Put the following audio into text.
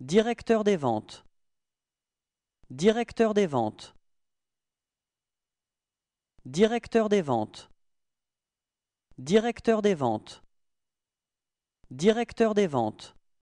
Directeur des ventes. Directeur des ventes. Directeur des ventes. Directeur des ventes. Directeur des ventes.